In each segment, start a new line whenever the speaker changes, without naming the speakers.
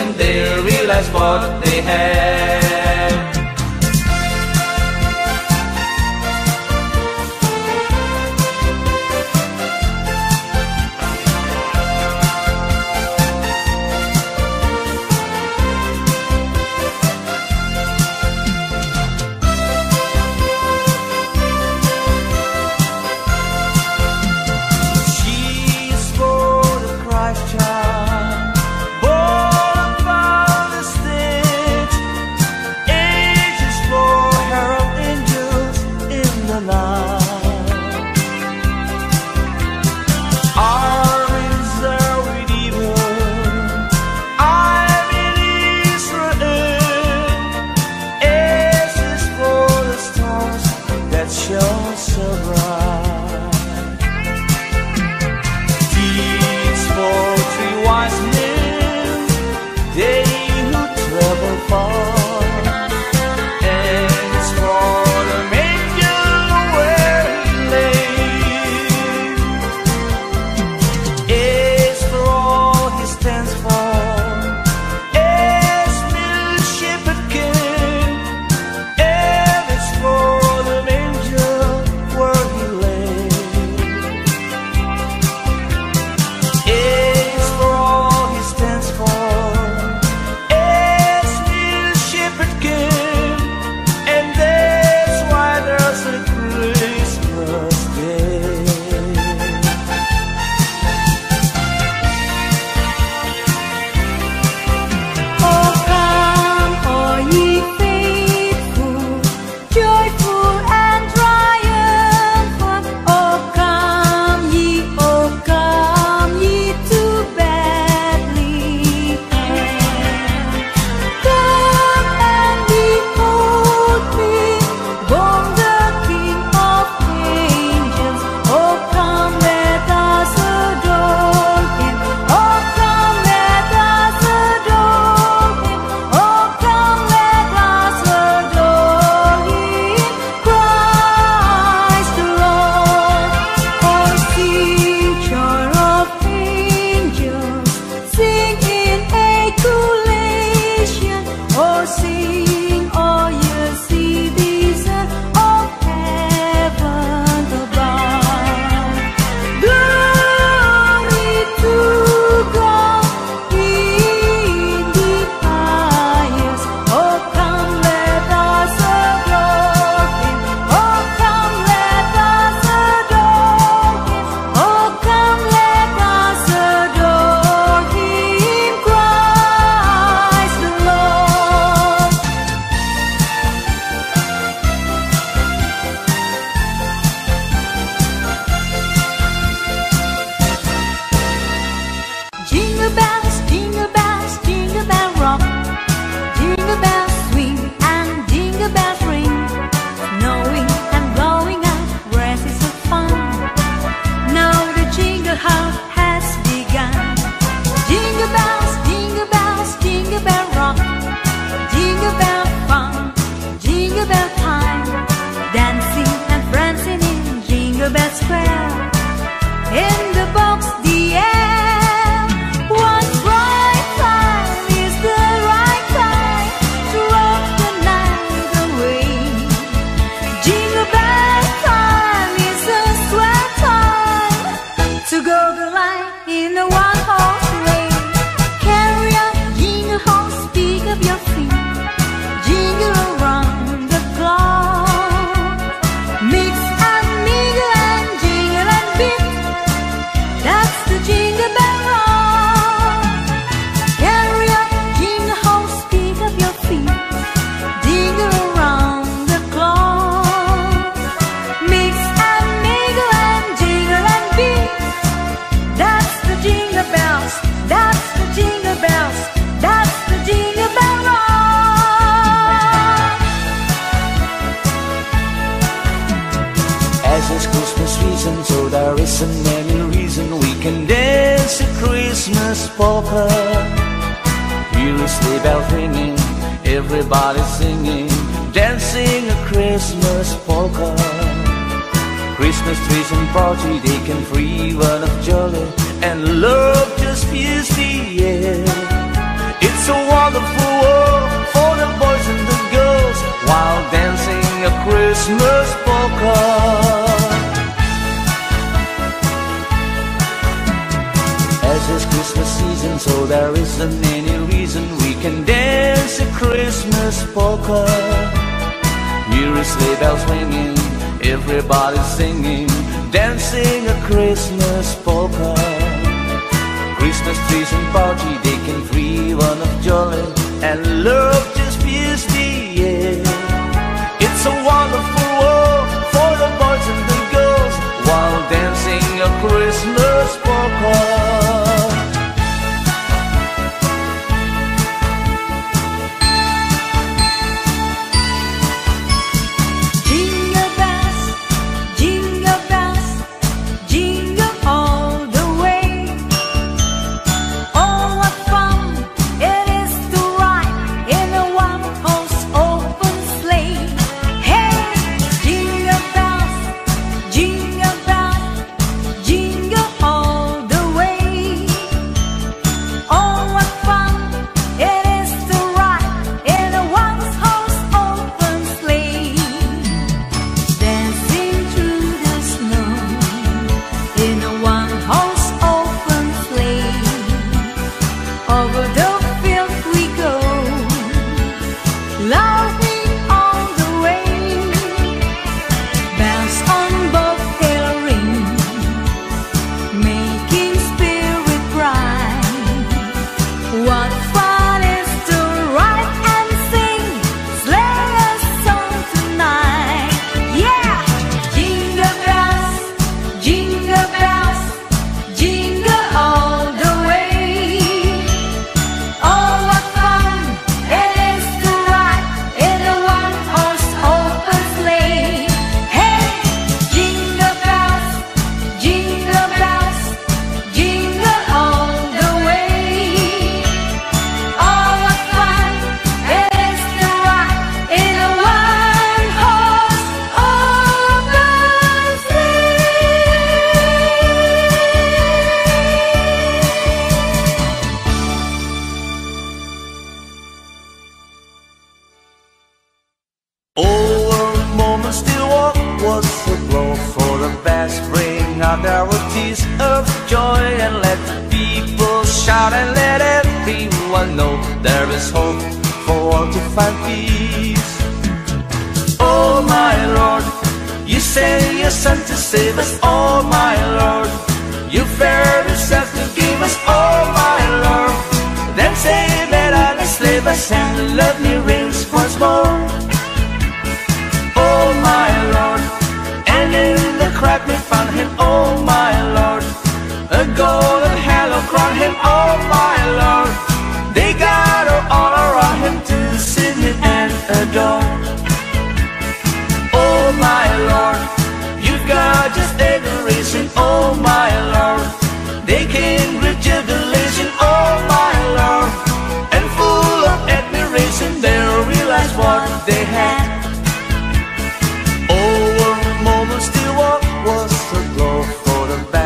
admiration, they realize what they have.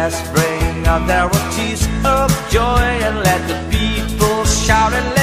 Let's bring out their tears of joy and let the people shout and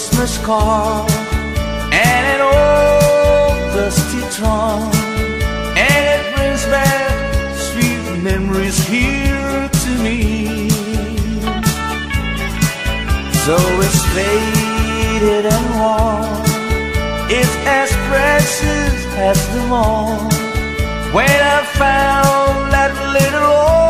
Christmas
car and an old dusty trunk, and it brings back sweet memories here to me. So it's faded and worn, it's as precious as the morn when I found that little old.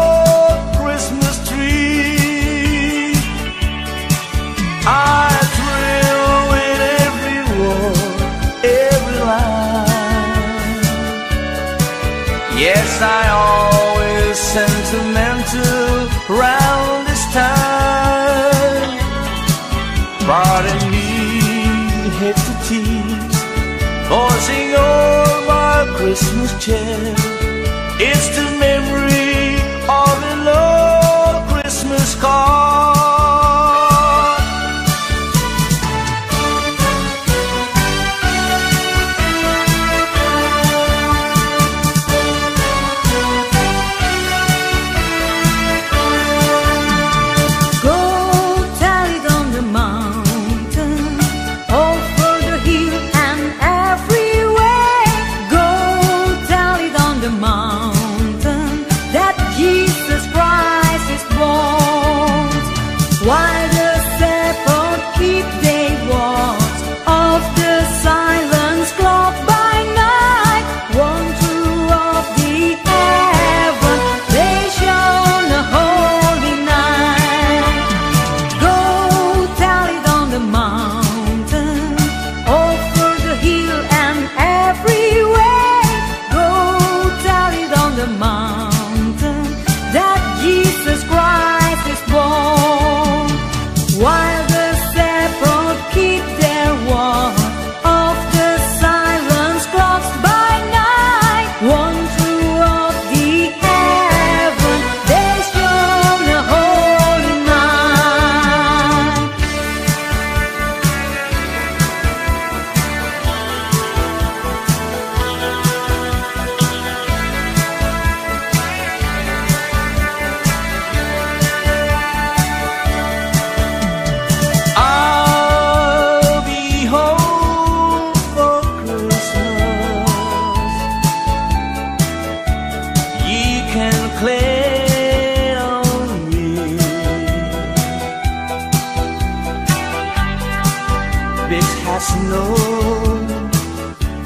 Christmas cheer It's the memory of an love Christmas card.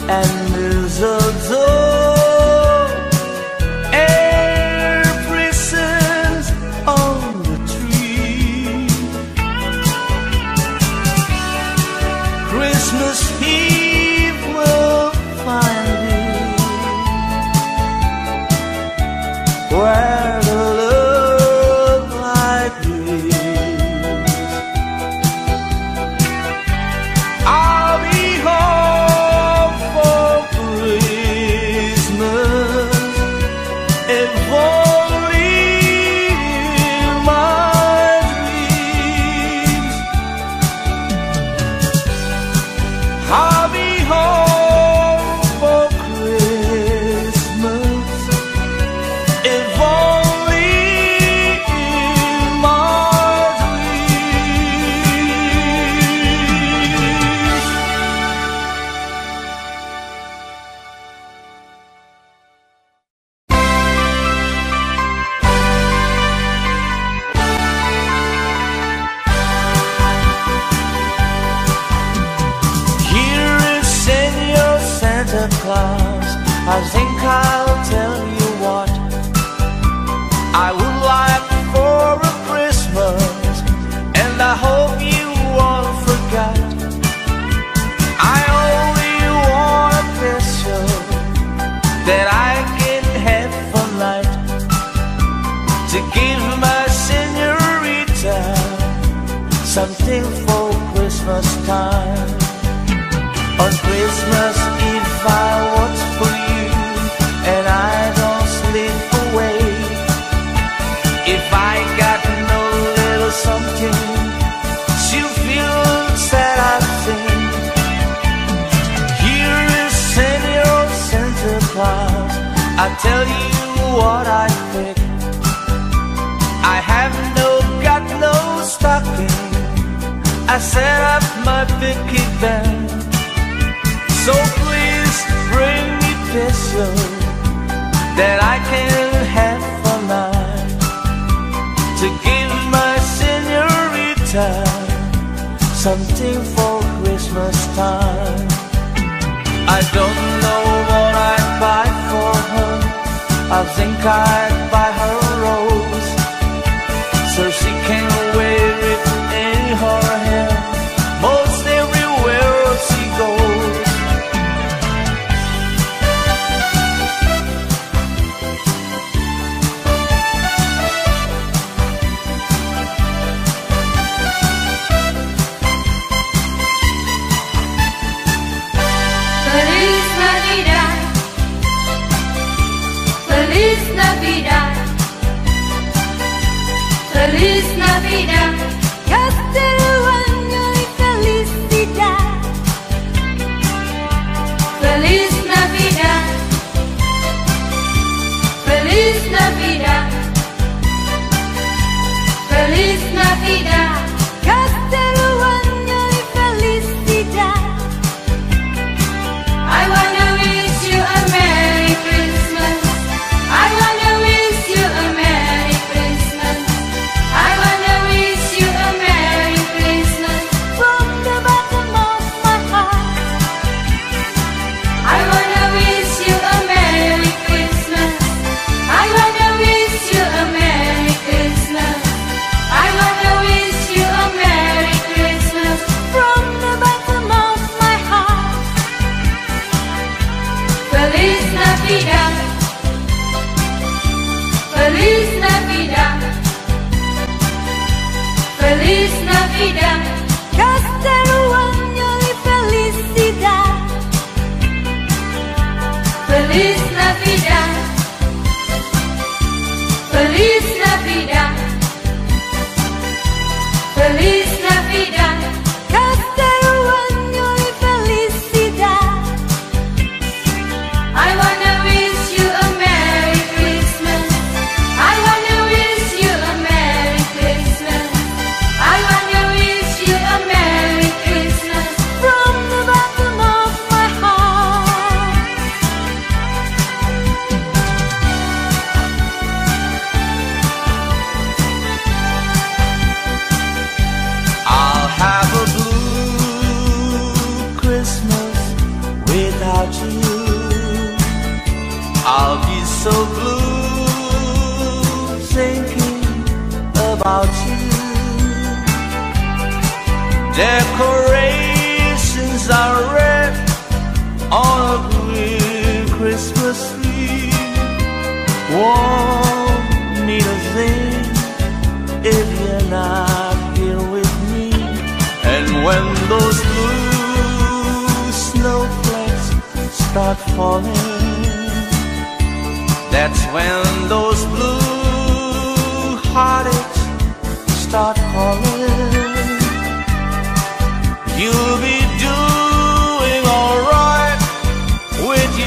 And
mistletoe.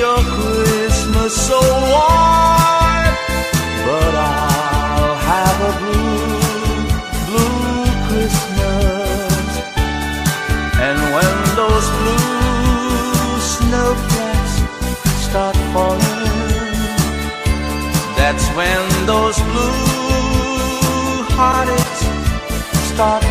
your Christmas so warm, but I'll have a blue, blue Christmas. And when those blue snowflakes start falling, that's when those blue heartaches start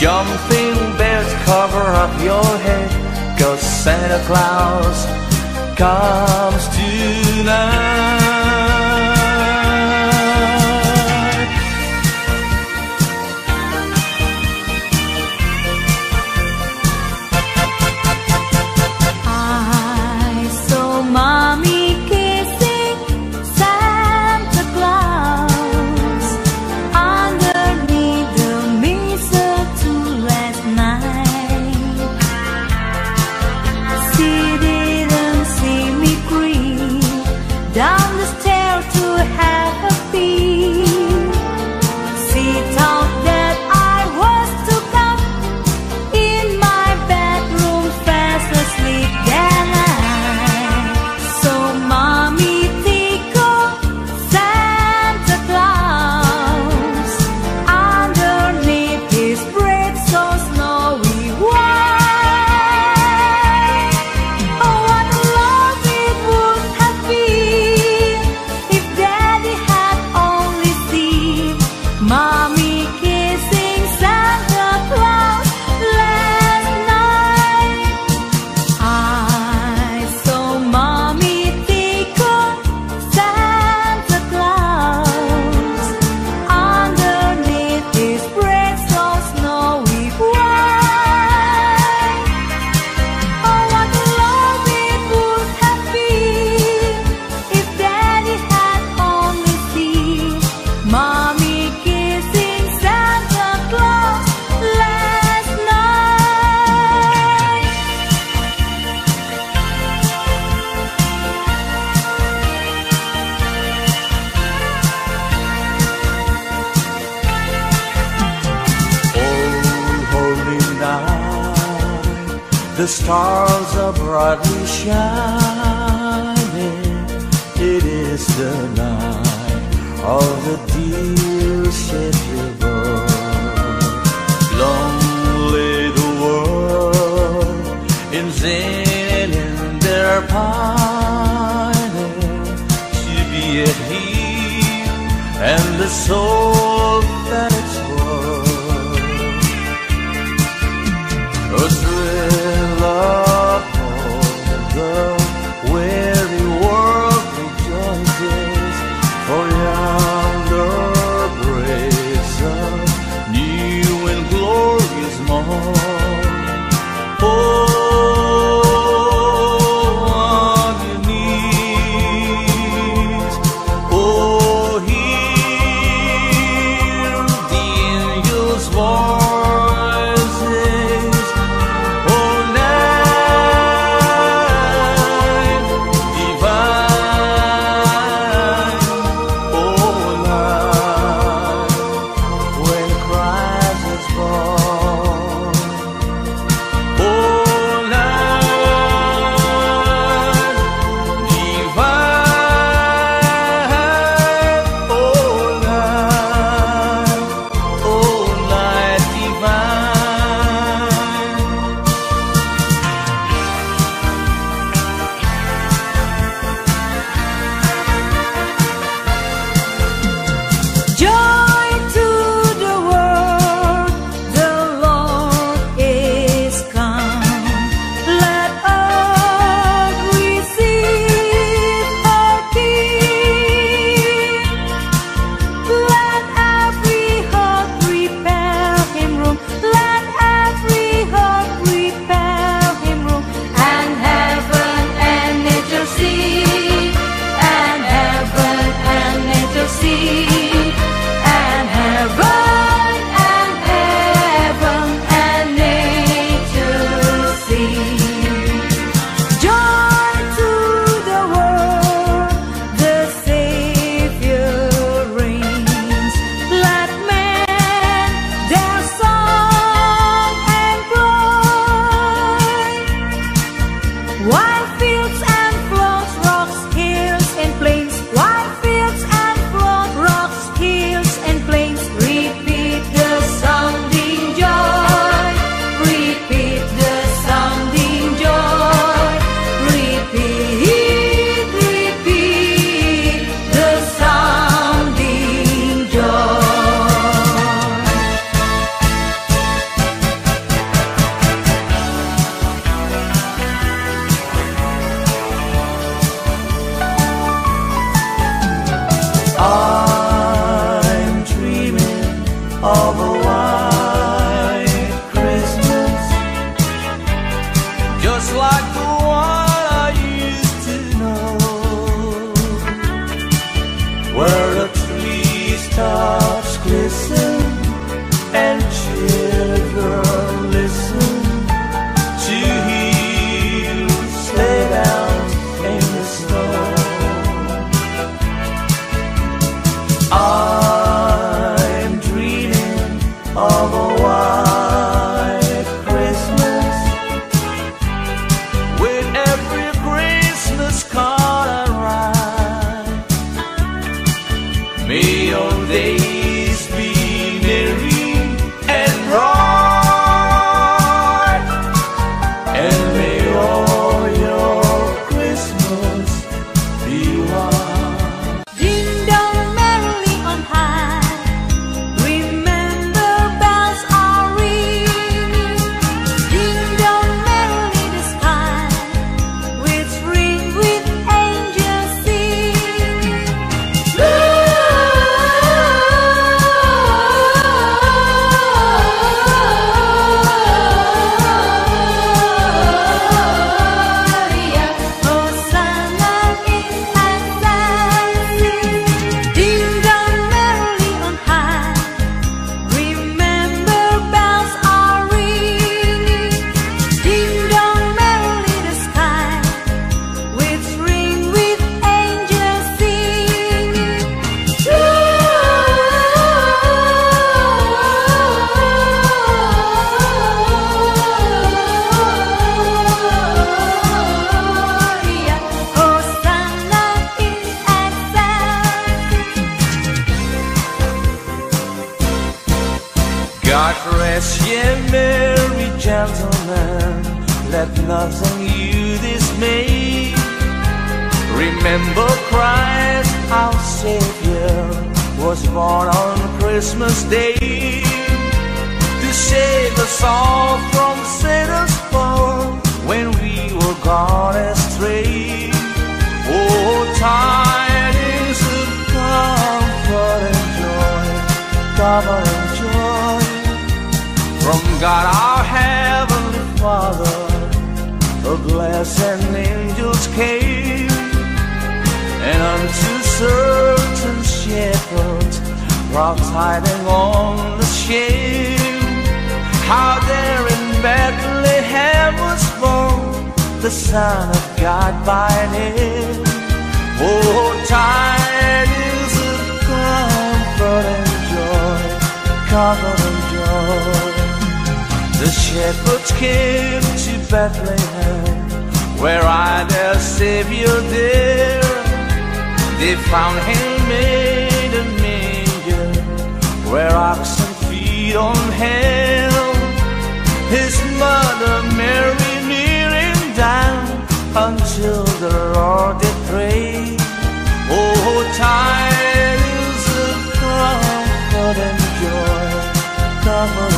Jumping bears cover up your head Cause Santa Claus comes tonight. stars are brightly shining. It is the night of the dear savior. Lonely the world in vain in their pining to be at heel and the soul. And
joy, comfort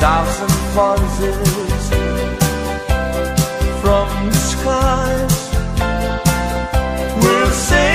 thousand voices from the skies. We're singing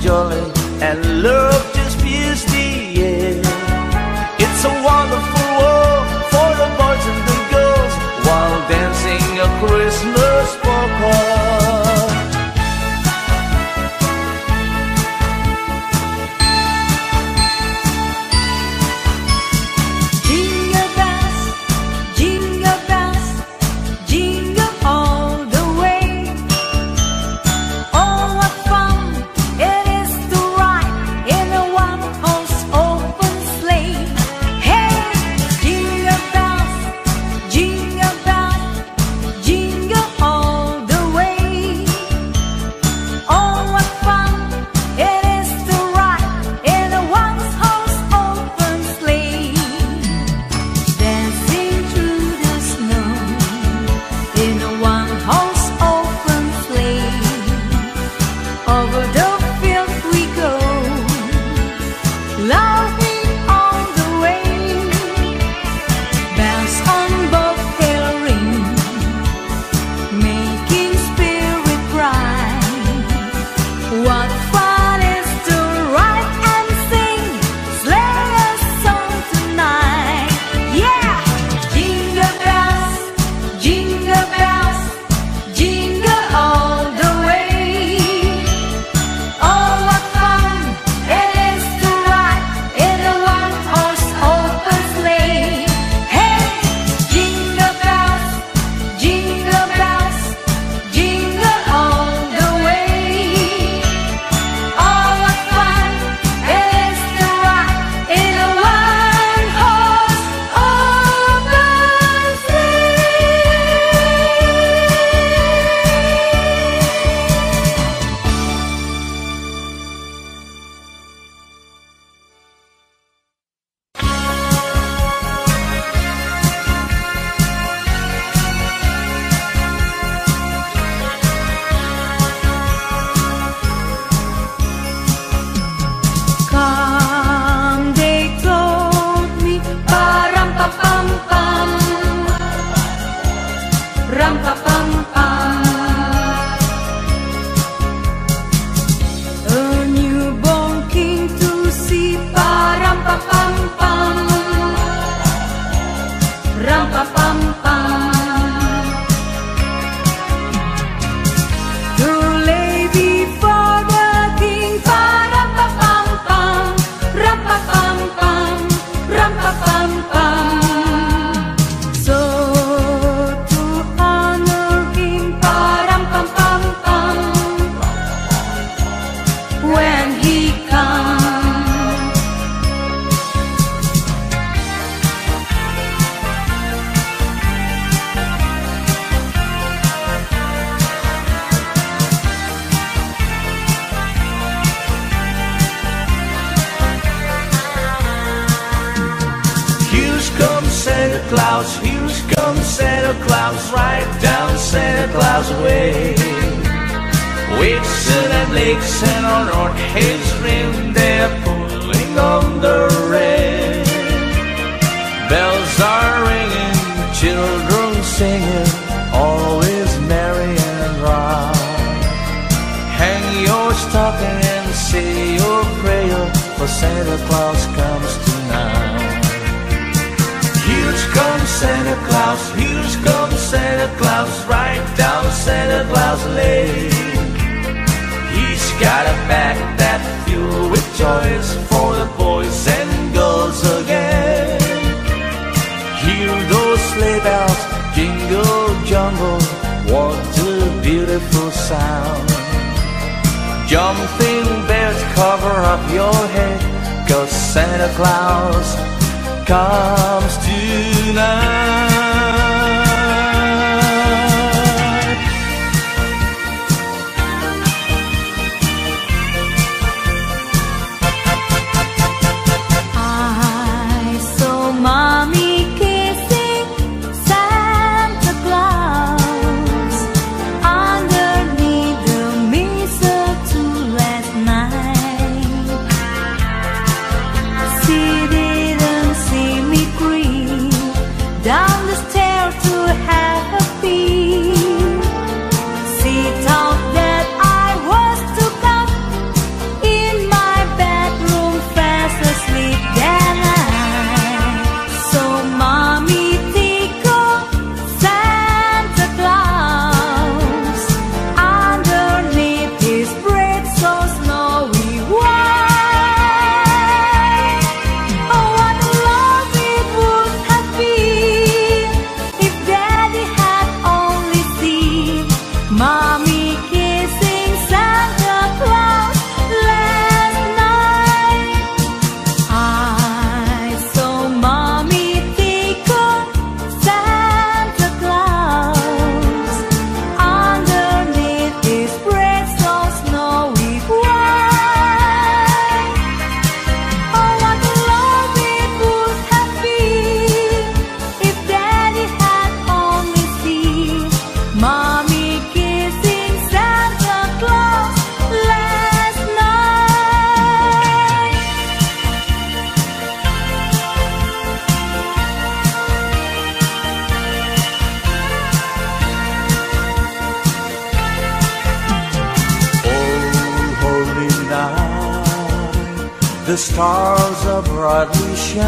jolly, and love stars are brightly shining.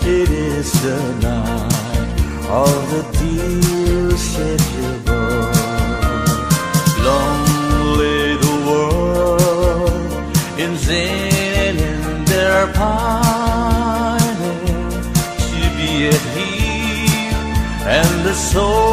It is the night of the dear Shed Lonely the world in sin and their pining. to be at and the soul.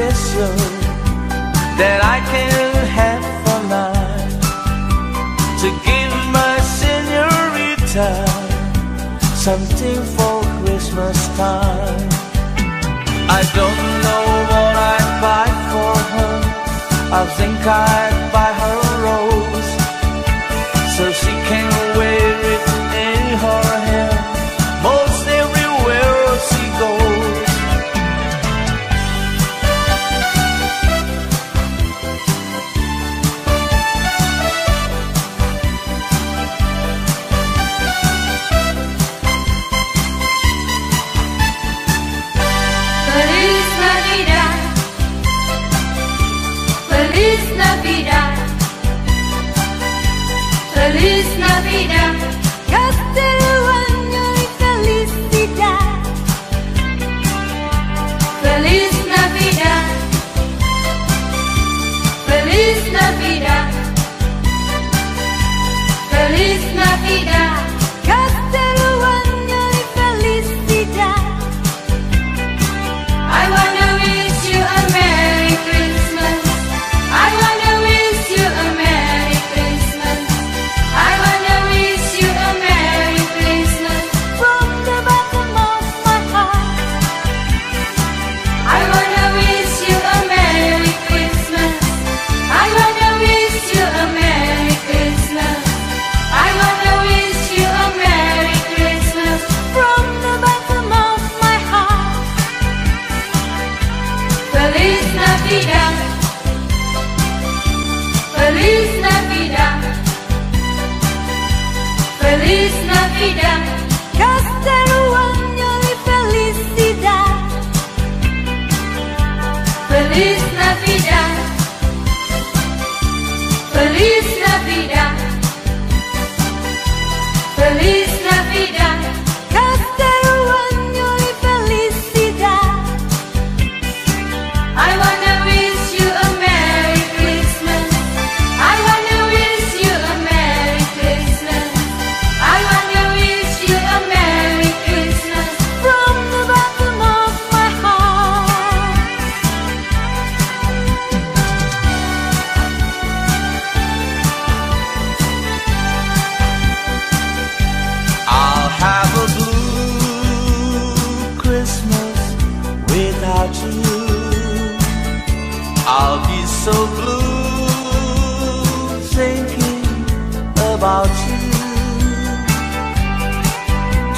special that I can have for life to give my senorita something for Christmas time. I don't know what I'd buy for her. I think I'd buy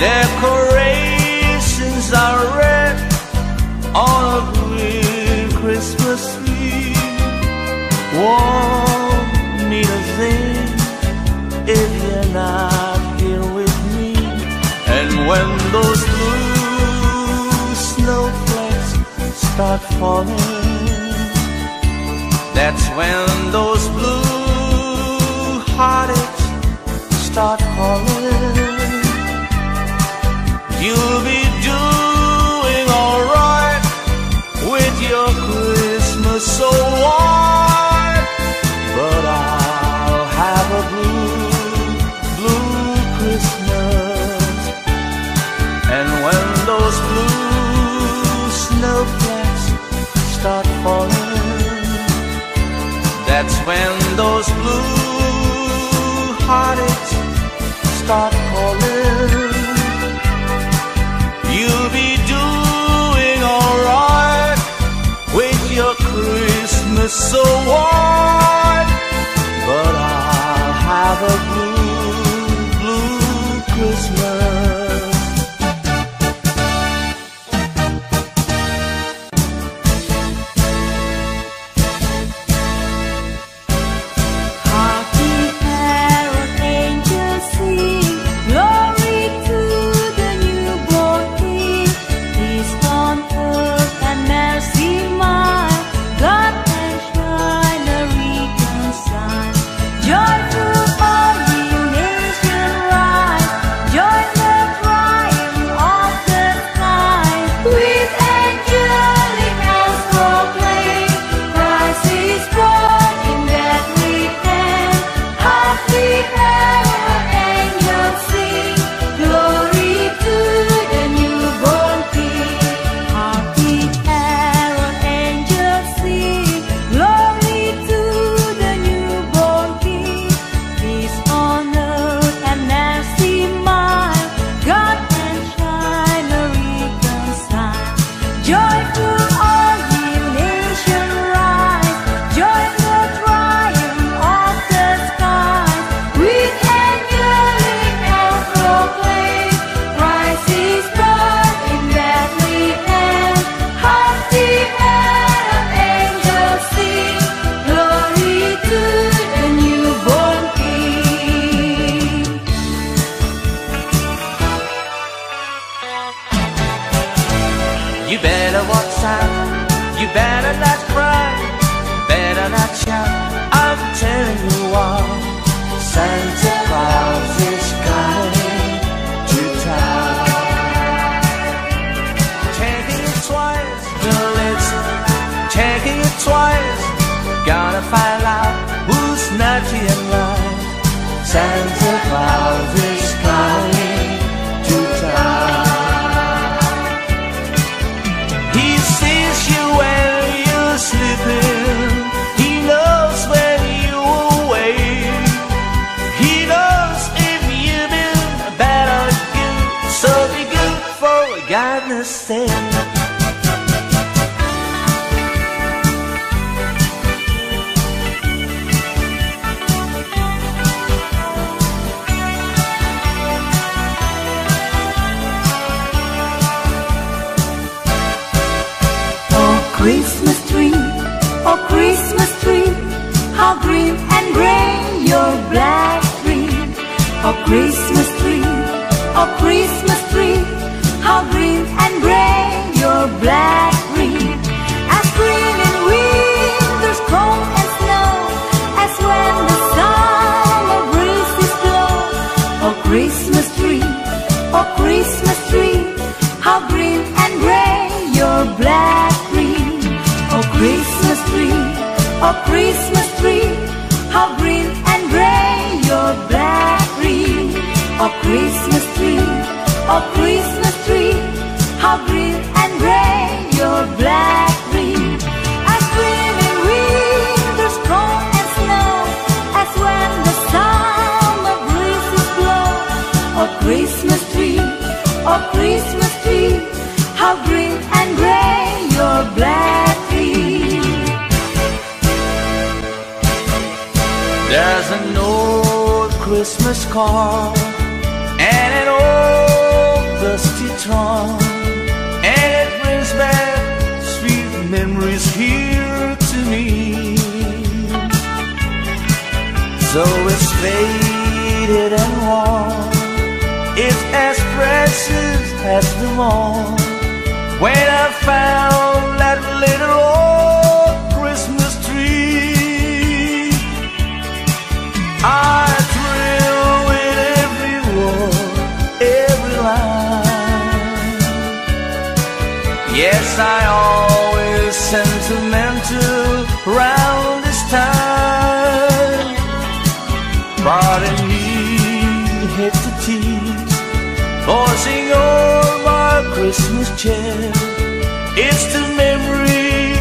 Decorations are red on a green Christmas tree. Won't need a thing if you're not here with me. And when those blue snowflakes start falling, that's when those blue heartaches start calling. was blue. your Christmas
tree. How green and gray your black tree. As green in winter's cold and snow as when the summer breezes blow. Oh Christmas tree, oh Christmas tree. How green and gray your black tree. Oh Christmas tree, oh Christmas tree. Christmas tree, oh Christmas tree, how green and gray your black tree. As green in winter's cold and snow, as when the summer breezes blow. Oh Christmas tree, oh Christmas tree, how green and gray your black tree.
There's an old Christmas card dusty charm, and it brings back sweet memories here to me. So it's faded and worn, it's as precious as the morn. When I found that little Yes, I always sentimental round this time. Pardon me, hit the tease, forcing on my Christmas chair. It's the memory